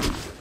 you.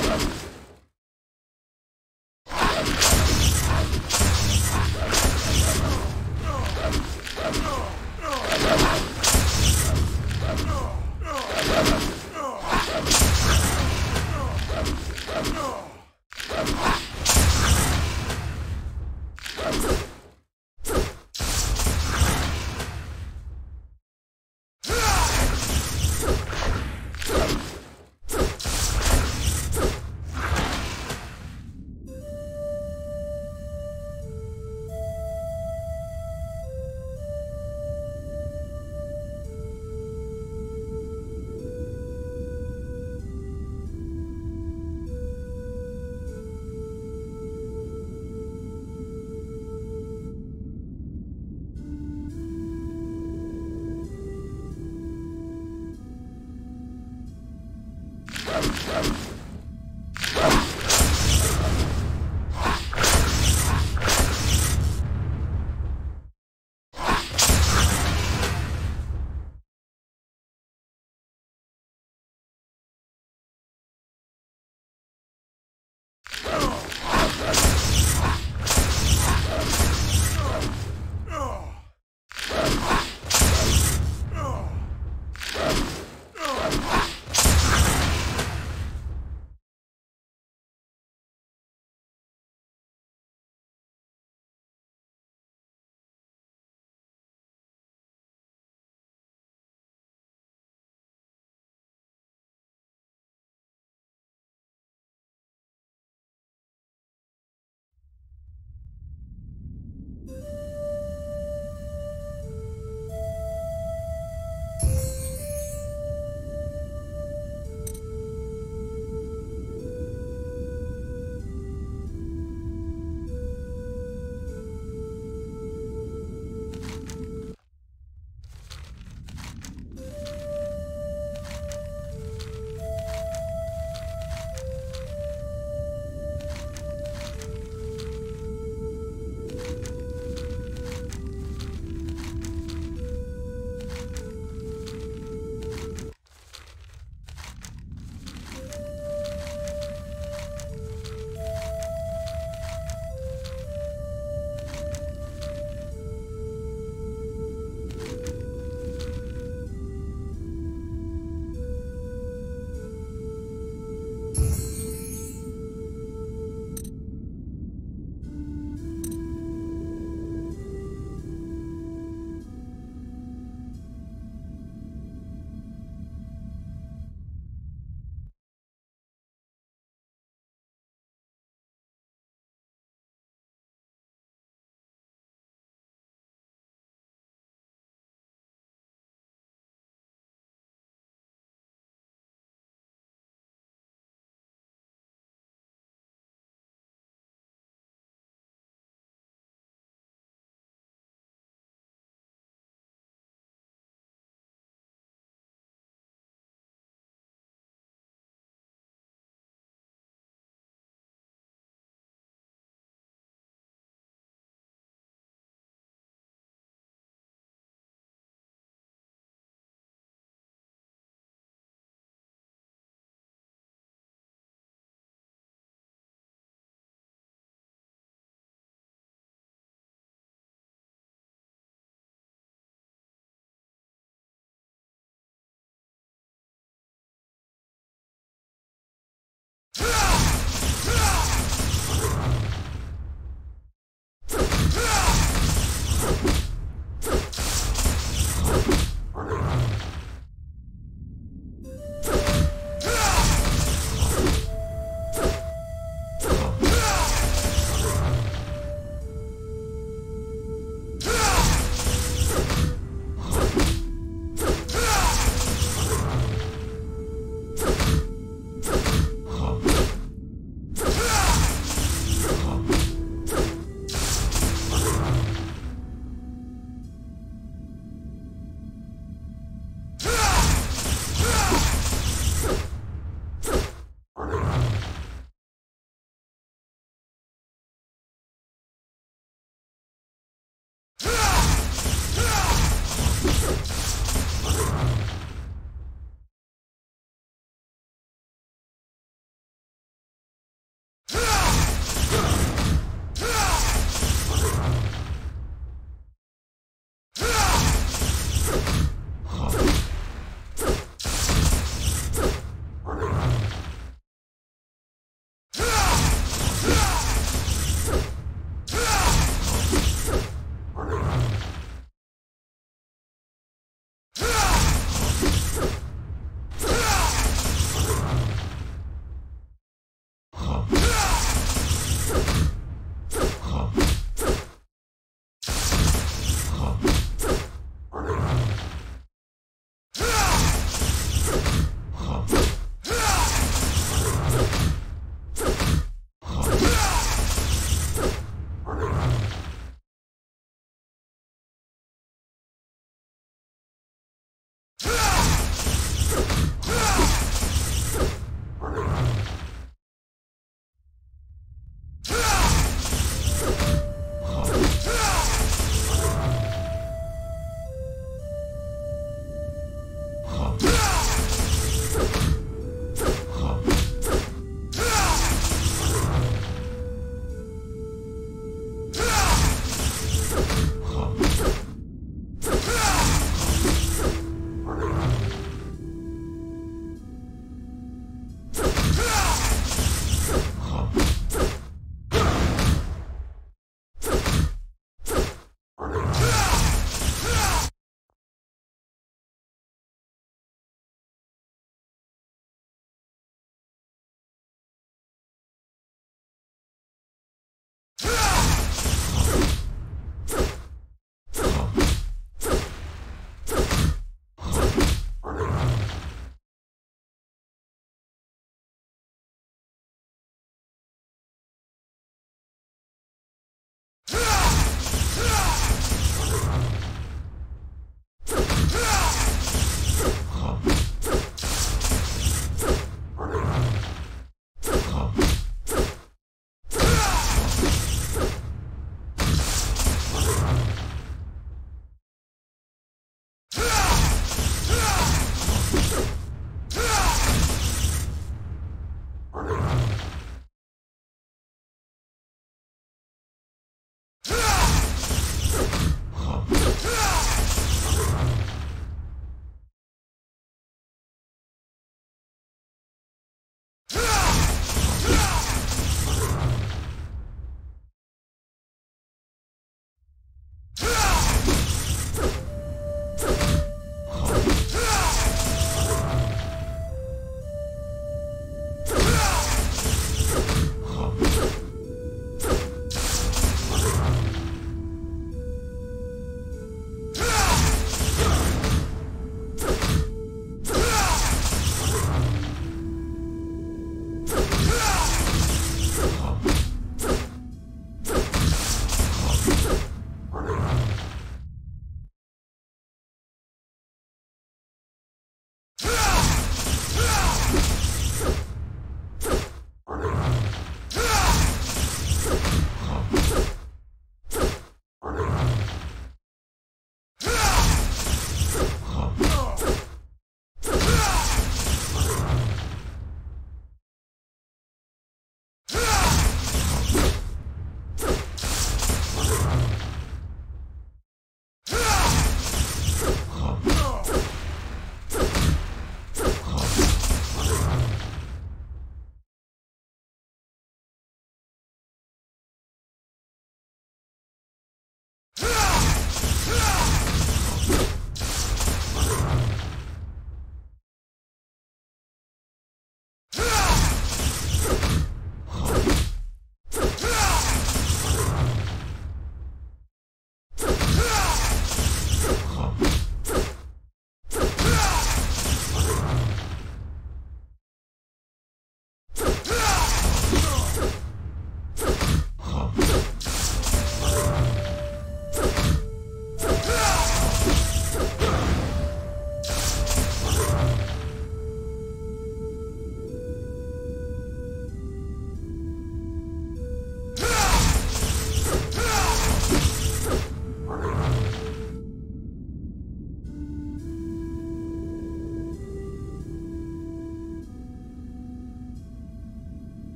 Seven.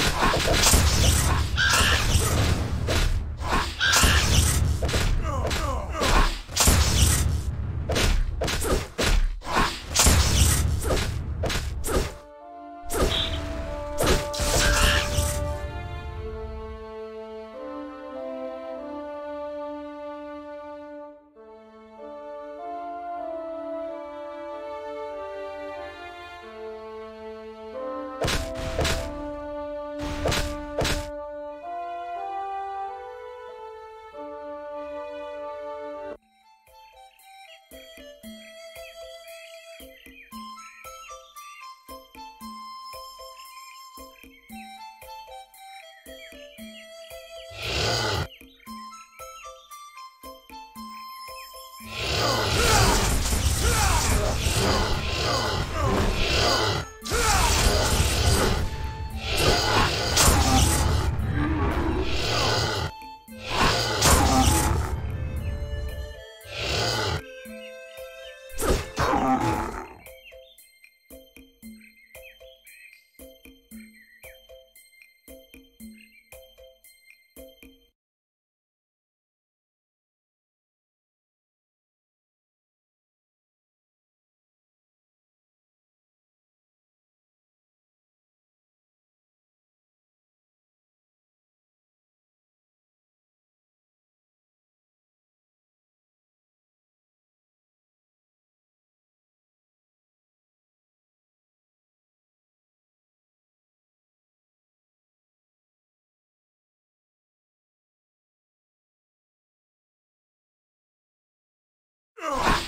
Ah! Ugh.